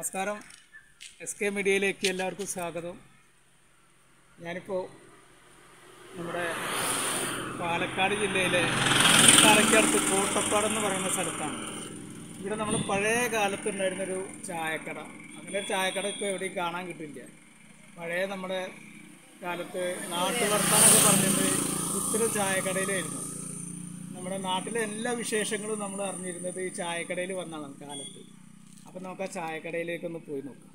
നമസ്കാരം. S K മീഡിയയിലേക്ക് എല്ലാവർക്കും സ്വാഗതം. ഞാനിപ്പോൾ നമ്മുടെ പാലക്കാട് ജില്ലയിലെ തലയ്ക്കടുത്ത് കോട്ടപ്പാട് എന്ന് പറയുന്ന സ്ഥലത്താണ്. ഇവിടെ നമ്മൾ പഴയ കാലത്ത് ഉണ്ടായിരുന്നൊരു ചായക്കട. അങ്ങനെ ഒരു ചായക്കട ഇപ്പോൾ എവിടെയും കാണാൻ കിട്ടില്ല. പഴയ നമ്മുടെ കാലത്ത് നാട്ടു വർത്താനൊക്കെ പറഞ്ഞിട്ട് ഇത്തരം ചായക്കടയിലായിരുന്നു. നമ്മുടെ നാട്ടിലെ എല്ലാ വിശേഷങ്ങളും നമ്മൾ അറിഞ്ഞിരുന്നത് ഈ ചായക്കടയിൽ വന്നാണ് കാലത്ത്. അപ്പം നമുക്ക് ആ ചായക്കടയിലേക്കൊന്ന് പോയി നോക്കാം.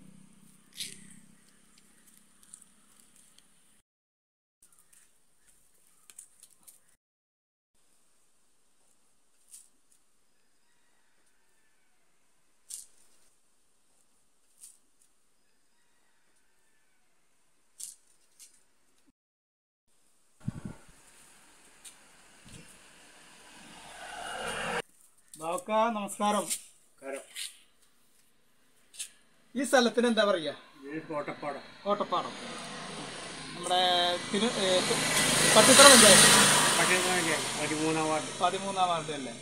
നമസ്കാരം. ഈ സ്ഥലത്തിന് എന്താ പറയുക കോട്ടപ്പാടം. നമ്മുടെ തിരു പട്ടിത്തറ പഞ്ചായത്ത്. പതിമൂന്നാം വാർഡ്. പതിമൂന്നാം വാർഡ് അല്ലേ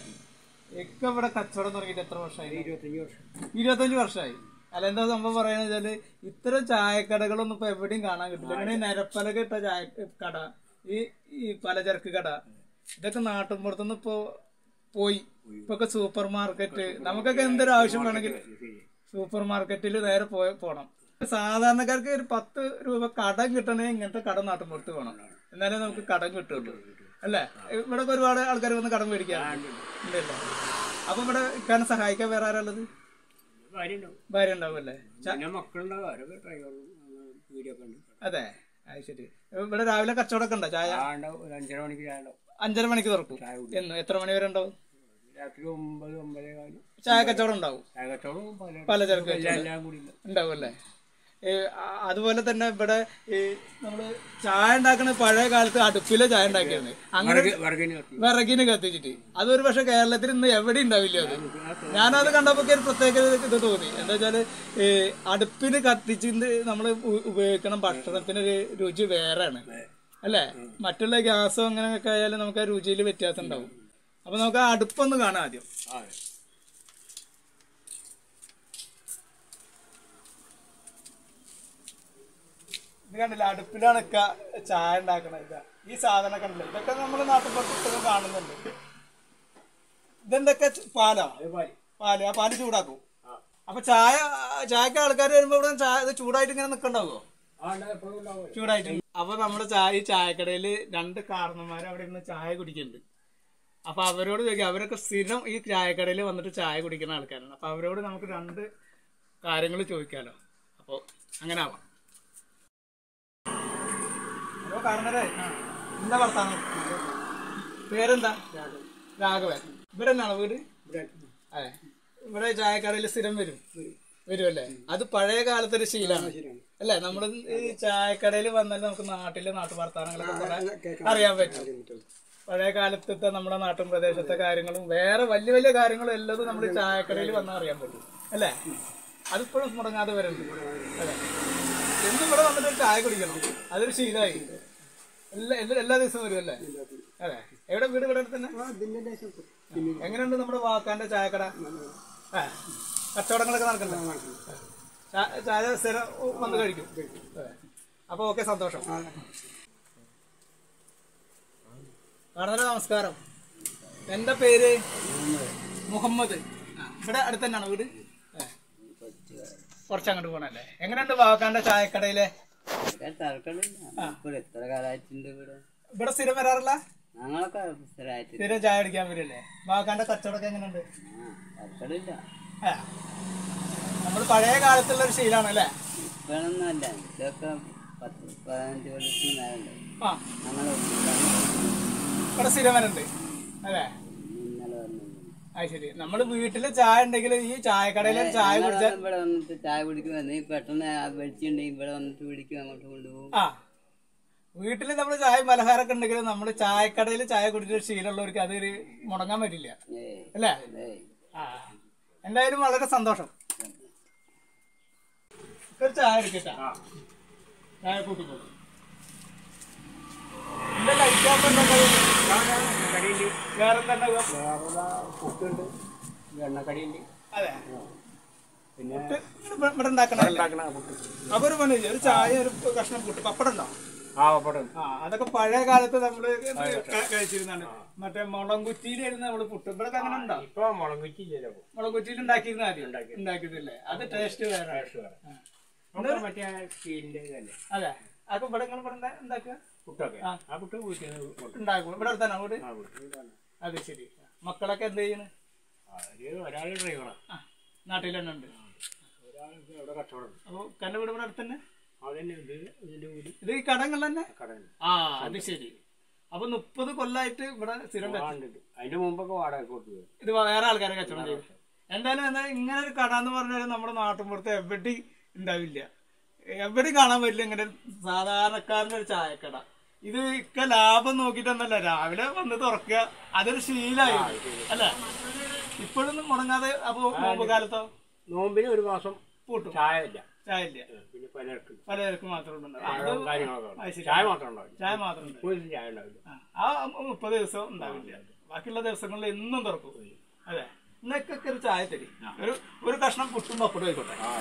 ഒക്കെ ഇവിടെ കച്ചവടം തുടങ്ങിയിട്ട് എത്ര വർഷമായി? ഇരുപത്തഞ്ച് വർഷം. ഇരുപത്തഞ്ച് വർഷമായി. അല്ല എന്താ സംഭവം പറയുന്നത് വെച്ചാൽ ഇത്തരം ചായക്കടകളൊന്നും ഇപ്പൊ എവിടെയും കാണാൻ കിട്ടില്ല. ഇങ്ങനെ നരപ്പലക ഇട്ട ചായ കട ഈ ഈ പലചരക്ക് കട ഇതൊക്കെ നാട്ടുമ്പുറത്തുനിന്ന് ഇപ്പോ പോയി. ഇപ്പൊ ഒക്കെ സൂപ്പർ മാർക്കറ്റ് നമുക്കൊക്കെ എന്തൊരു ആവശ്യം വേണമെങ്കിൽ സൂപ്പർ മാർക്കറ്റിൽ നേരെ പോയ പോണം. സാധാരണക്കാർക്ക് ഒരു പത്ത് രൂപ കടം കിട്ടണേ ഇങ്ങനത്തെ കടം നാട്ടിൻപുറത്ത് വേണം എന്നാലേ നമുക്ക് കടം കിട്ടുള്ളൂ. അല്ലേ? ഇവിടെ ഒരുപാട് ആൾക്കാർ വന്ന് കടം മേടിക്കാറുണ്ട് അപ്പൊ ഇവിടെ ഇക്കാനെ സഹായിക്കാൻ വേറെ ആരാളത് ഭാര്യ ഉണ്ടാവും. ഉണ്ട്. അതെ. അത് ശരി. ഇവിടെ രാവിലെ കച്ചവടമൊക്കെ ഉണ്ടോ ചായ? അഞ്ചര മണിക്ക് തുറക്കും. എന്ന് എത്ര മണി വരെ ഉണ്ടാവും? രാത്രി ഒമ്പത് ഒമ്പതേ കാലം ചായ കച്ചവടം ഉണ്ടാവും. ചായ കച്ചവടം പല പലചരക്ക് എല്ലാം കൂടി ഉണ്ടാവും അല്ലേ? അതുപോലെ തന്നെ ഇവിടെ ഈ നമ്മൾ ചായ ഉണ്ടാക്കണ പഴയ കാലത്ത് അടുപ്പിലെ ചായ ഉണ്ടാക്കിയാണ്. അങ്ങനെ വിറക് വിറകിന് കത്തി വിറകിന് കത്തിച്ചിട്ട്. അതൊരു പക്ഷെ കേരളത്തിൽ ഇന്ന് എവിടെ ഉണ്ടാവില്ല അത്. ഞാനത് കണ്ടപ്പോ ഒരു പ്രത്യേക ഇത് തോന്നി. എന്താ വെച്ചാൽ ഈ അടുപ്പിന് കത്തിച്ച് നമ്മൾ ഉപയോഗിക്കണം ഭക്ഷണത്തിന് ഒരു രുചി വേറെയാണ്. അല്ലേ? മറ്റുള്ള ഗ്യാസോ അങ്ങനെയൊക്കെ ആയാലും നമുക്ക് ആ രുചിയിൽ വ്യത്യാസം ഉണ്ടാവും. അപ്പൊ നമുക്ക് ആ അടുപ്പൊന്ന് കാണാം ആദ്യം. ഇത് കണ്ടില്ല അടുപ്പിലാണ് ഇക്ക ചായ ഉണ്ടാക്കണത് ഇതാ ഈ സാധനം കണ്ടില്ല? ഇതൊക്കെ നമ്മുടെ നാട്ടിൽ ഇപ്പോഴും കാണുന്നുണ്ട്. ഇതെന്തൊക്കെ പാലാ? പാലോ. പാൽ. ആ പാൽ ചൂടാക്കും. അപ്പൊ ചായ ചായക്ക് ആൾക്കാർ വരുമ്പോ ഇവിടെ ചായ ഇത് ചൂടായിട്ട് ഇങ്ങനെ നിക്കണ്ടാവോ? ചൂടായിട്ട്. അപ്പൊ നമ്മുടെ ചായ ഈ ചായക്കടയിൽ രണ്ട് കാരണന്മാർ അവിടെ ഇരുന്ന് ചായ കുടിക്കുന്നുണ്ട് അപ്പൊ അവരോട് ചോദിക്കാം അവരൊക്കെ സ്ഥിരം ഈ ചായക്കടയിൽ വന്നിട്ട് ചായ കുടിക്കുന്ന ആൾക്കാരാണ്. അപ്പൊ അവരോട് നമുക്ക് രണ്ട് കാര്യങ്ങൾ ചോദിക്കാലോ. അപ്പൊ അങ്ങനെ ആവാം. ഹലോ കാരണരേ. എന്താ വർത്താനം? പേരെന്താ? രാഘവൻ. ഇവിടെ എന്നാണോ വീട്? ഇവിടെ അതെ. ഇവിടെ ചായക്കടയിൽ സ്ഥിരം വരും. വരുമല്ലേ അത് പഴയ കാലത്തെ ഒരു ശീലമാണ് അല്ലേ? നമ്മൾ ഈ ചായക്കടയിൽ വന്നാൽ നമുക്ക് നാട്ടിലെ നാട്ടു വർത്താനങ്ങളൊക്കെ അറിയാൻ പറ്റും. പഴയ കാലത്തെ നമ്മുടെ നാട്ടിൻ പ്രദേശത്തെ കാര്യങ്ങളും വേറെ വലിയ വലിയ കാര്യങ്ങളും എല്ലാം നമ്മൾ ചായക്കടയിൽ വന്നാൽ അറിയാൻ പറ്റും. അല്ലേ? അതിപ്പോഴും മുടങ്ങാതെ വരുന്നുണ്ട്. അല്ലേ? എന്നും ഇവിടെ വന്നിട്ട് ചായ കുടിക്കണം. അതൊരു ശീലമായി. എല്ലാ എല്ലാ- ദിവസവും വരും അല്ലേ? അതെ എവിടെ വീട് ഇവിടെ തന്നെ? എങ്ങനെയുണ്ട് നമ്മുടെ വാക്കാന്റെ ചായക്കട? കച്ചവടങ്ങളൊക്കെ നടക്കണ്ട? ചായ സ്ഥിരം വന്ന് കഴിക്കും. അപ്പൊ ഓക്കെ സന്തോഷം. കാണുന്നവരെ നമസ്കാരം. എന്റെ പേര്? മുഹമ്മദ്. ഇവിടെ അടുത്ത് തന്നെയാണ് വീട്. കുറച്ച് അങ്ങോട്ട് പോണല്ലേ? എങ്ങനെയുണ്ട് വാക്കാന്റെ ചായക്കടയിലെ? ഇവിടെ സ്ഥിരം വരാറില്ല? സ്ഥിരം ചായ അടിക്കാൻ വരില്ലേ? വാക്കാന്റെ കച്ചവടമൊക്കെ എങ്ങനെയുണ്ട്? നമ്മൾ പഴയ കാലത്തുള്ള ഒരു ശീലമാണ് അല്ലേ ഇതൊക്കെ പത്ത് പതിനഞ്ച് കൊല്ലത്തിന് ആ. ഞങ്ങൾ ഇവിടെ സ്ഥിരം വരുന്നുണ്ട് അല്ലേ? അത് ശരി. നമ്മൾ വീട്ടിൽ ചായ ഉണ്ടെങ്കിൽ ഈ ചായക്കടയിൽ ചായ കുടിച്ചാൽ ഇവിടെ വന്നിട്ട് ചായ കുടിക്കും എന്തെങ്കിലും പെട്ടെന്ന് വെളിച്ചുണ്ടെങ്കിൽ ഇവിടെ വന്നിട്ട് പിടിക്കും അങ്ങോട്ട് കൊണ്ടുപോകും. ആ. വീട്ടിൽ നമ്മൾ ചായ പലഹാരമൊക്കെ ഉണ്ടെങ്കിൽ നമ്മൾ ചായക്കടയിൽ ചായ കുടിക്കുന്ന ശീലമുള്ളവർക്ക് അതൊരു മുടങ്ങാൻ പറ്റില്ല. അല്ലേ? ആ. എന്തായാലും വളരെ സന്തോഷം. ഒരു ചായ എടുക്കട്ടാ. ചായ കൂട്ടിക്കോളൂ കടിയുണ്ട്? പുട്ടുണ്ട് എണ്ണക്കടിയുണ്ട് അതെ പിന്നെ ഇവിടെ അപ്പൊ ഒരു പണി ഒരു ചായ ഒരു കഷ്ണം പുട്ട്. പപ്പടം ആ പപ്പടം അതൊക്കെ പഴയ കാലത്ത് നമ്മൾ കഴിച്ചിരുന്നാണ് മറ്റേ മുളംകുറ്റിയിലായിരുന്നു നമ്മൾ പുട്ട്. ഇവിടെ അങ്ങനെ ഉണ്ടോ? ഇപ്പൊ മുളക് വെച്ചില്ലല്ലോ മുളംകുറ്റിയിൽ ഉണ്ടാക്കിയിരുന്ന ആദ്യം? ഉണ്ടാക്കിയതില്ലേ? അത് ടേസ്റ്റ് വേറെ. മറ്റേ സ്റ്റീലിന്റെ അതെ. അപ്പൊ ഇവിടെ നിങ്ങൾ ഇവിടെ എന്താക്കുക? പുട്ടൊക്കെ. ആ. പുട്ട് വീട്ടിൽ ഉണ്ടാക്കും ഇവിടെ അടുത്താണ് വീട്ടിൽ അത് ശരി. മക്കളൊക്കെ എന്ത് ചെയ്യണ്? ഒരാൾ ഡ്രൈവറാണ് നാട്ടിൽ തന്നെ ഉണ്ട്. അപ്പൊ കന്റെ വീട് ഇവിടെ അടുത്തന്നെ? ഇത് വീട്. ഈ കടങ്ങൾ തന്നെ? ആ അത് ശരി. അപ്പൊ മുപ്പത് കൊല്ലായിട്ട് ഇവിടെ സ്ഥിരം അതിന്റെ മുമ്പൊക്കെ വാടക കൊടുത്തു ഇത് വേറെ ആൾക്കാരെ കച്ചവടം ചെയ്യും. എന്തായാലും എന്താ ഇങ്ങനെ ഒരു കട എന്ന് പറഞ്ഞാൽ നമ്മുടെ നാട്ടിൻപുറത്ത് എവിടെയും ഉണ്ടാവില്ല. എവിടെയും കാണാൻ പറ്റില്ല ഇങ്ങനെ സാധാരണക്കാരന്റെ ഒരു ചായക്കട. ഇത് ഒക്കെ ലാഭം നോക്കിട്ടൊന്നല്ല രാവിലെ വന്ന് തുറക്കുക അതൊരു ശീലായി. അല്ല? ഇപ്പോഴൊന്നും മുടങ്ങാതെ അപ്പൊ നോമ്പ് കാലത്തോ? നോമ്പിന് ഒരു മാസം പൂട്ടും. ചായ ഇല്ല ചായ ഇല്ല പിന്നെ പലർക്കും. മാത്രമേ. ചായ മാത്രം ചായ മാത്രം ചായ ഉണ്ടാവില്ല. ആ, ആ മുപ്പത് ദിവസം ഉണ്ടാവില്ല. ബാക്കിയുള്ള ദിവസങ്ങളിൽ എന്നും തുറക്കും. അതെ ഇന്നൊക്കെ ഒരു ചായ തരി. ഒരു ഒരു കഷ്ണം പുട്ടും അപ്പുറം ആയിക്കോട്ടെ ആ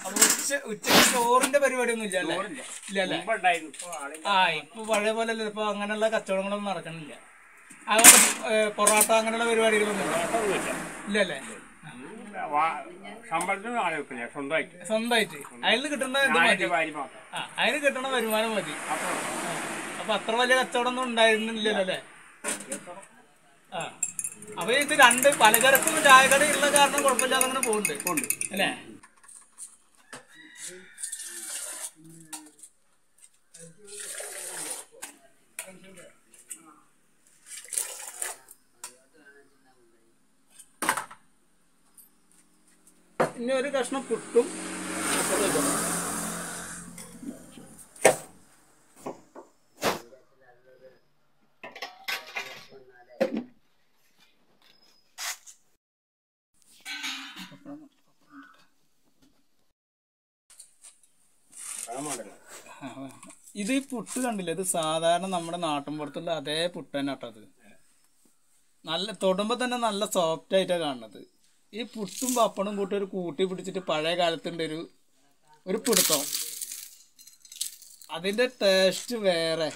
അപ്പൊ ഉച്ച ഉച്ചയ്ക്ക് ചോറിന്റെ പരിപാടി ഒന്നും ഇല്ല ഇല്ല ഉണ്ടായിരുന്നു ആ ഇപ്പൊ പഴയ പോലെ അല്ല ഇപ്പൊ അങ്ങനെയുള്ള കച്ചവടങ്ങളൊന്നും നടക്കണില്ല. അതുകൊണ്ട് പൊറോട്ട അങ്ങനെയുള്ള പരിപാടികളൊന്നും ഇല്ലല്ലേ സ്വന്തമായിട്ട്. സ്വന്തമായിട്ട്. അതിൽ കിട്ടുന്ന കിട്ടണ വരുമാനം മതി. അപ്പൊ അത്ര വലിയ കച്ചവടം ഒന്നും ഉണ്ടായിരുന്നില്ലല്ലോ അല്ലേ? ആ. അപ്പൊ ഇത് രണ്ട് പലചരക്കും ചായക്കട ഉള്ള കാരണം കുഴപ്പമില്ലാതെ അങ്ങനെ പോകുന്നുണ്ട് അല്ലേ? ഇനി ഒരു കഷ്ണം പുട്ടും. ഇത് ഈ പുട്ട് കണ്ടില്ലേ? ഇത് സാധാരണ നമ്മുടെ നാട്ടിൻപുറത്തുള്ള അതേ പുട്ട് തന്നെ കേട്ടത് നല്ല തൊടുമ്പോൾ തന്നെ നല്ല സോഫ്റ്റ് ആയിട്ടാണ് കാണുന്നത്. ഈ പുട്ടും പപ്പടും കൂട്ടി ഒരു കൂട്ടി പിടിച്ചിട്ട് പഴയ കാലത്തിന്റെ ഒരു ഒരു പിടുത്തം. അതിന്റെ ടേസ്റ്റ് വേറെ.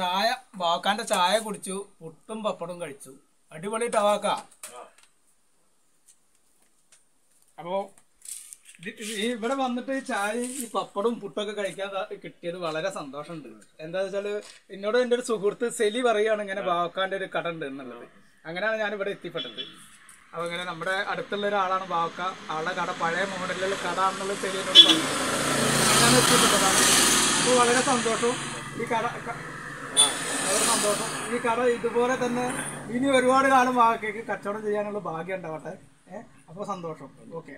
ചായ വാക്കാന്റെ ചായ കുടിച്ചു പുട്ടും പപ്പടും കഴിച്ചു. അടിപൊളി ടവാക്ക. അപ്പോ ഇവിടെ വന്നിട്ട് ഈ ചായ ഈ പപ്പടും പുട്ടൊക്കെ കഴിക്കാൻ കിട്ടിയത് വളരെ സന്തോഷമുണ്ട്. എന്താ വെച്ചാൽ എന്നോട് എന്റെ ഒരു സുഹൃത്ത് സെലി പറയുകയാണ് ഇങ്ങനെ ബാവക്കാന്റെ ഒരു കട ഉണ്ട് എന്നുള്ളത്. അങ്ങനെയാണ് ഞാൻ ഇവിടെ എത്തിപ്പെട്ടത്. അപ്പൊ ഇങ്ങനെ നമ്മുടെ അടുത്തുള്ള ഒരാളാണ് ബാവക്ക ആളുടെ കട പഴയ മോഡലിലുള്ള കട എന്നുള്ളത് സെലിയോട് പറഞ്ഞു. ഞാൻ എത്തിപ്പെട്ടതാണ്. അപ്പോൾ വളരെ സന്തോഷവും ഈ കട സന്തോഷം. ഈ കട ഇതുപോലെ തന്നെ ഇനി ഒരുപാട് കാലം കച്ചവടം ചെയ്യാനുള്ള ഭാഗ്യം ഉണ്ടാവട്ടെ. ഏഹ് അപ്പോൾ സന്തോഷം. ഓക്കെ.